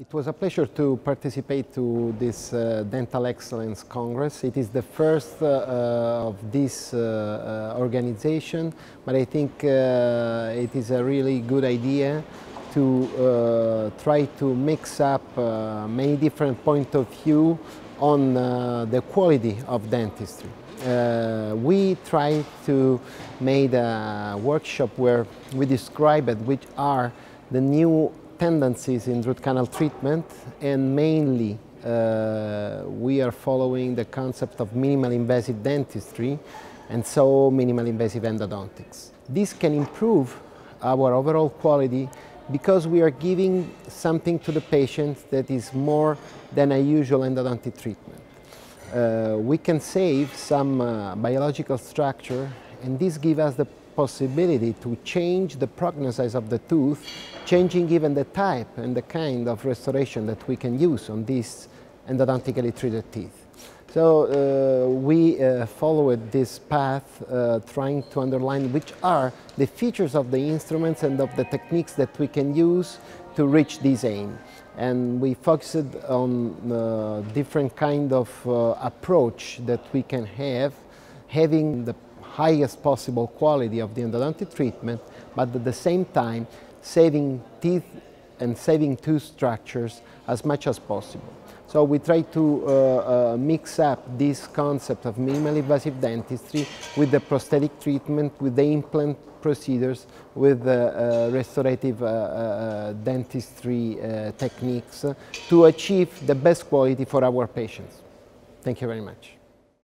It was a pleasure to participate to this uh, Dental Excellence Congress. It is the first uh, uh of this uh, uh, organization, but I think uh, it is a really good idea to try to mix up many different points of view on the quality of dentistry. we try to make a workshop where we describe which are the new tendencies in root canal treatment and mainly uh, we are following the concept of minimal invasive dentistry and so minimal invasive endodontics. This can improve our overall quality because we are giving something to the patient that is more than a usual endodontic treatment. Uh, we can save some uh, biological structure and this gives us the possibility to change the prognosis of the tooth, changing even the type and the kind of restoration that we can use on these endodontically treated teeth. So uh, we uh, followed this path uh, trying to underline which are the features of the instruments and of the techniques that we can use to reach this aim. And we focused on uh, different kind of uh, approach that we can have, having the highest possible quality of the endodontic treatment, but at the same time saving teeth and saving tooth structures as much as possible. So we try to uh, uh, mix up this concept of minimally invasive dentistry with the prosthetic treatment, with the implant procedures, with the uh, restorative uh, uh, dentistry uh, techniques to achieve the best quality for our patients. Thank you very much.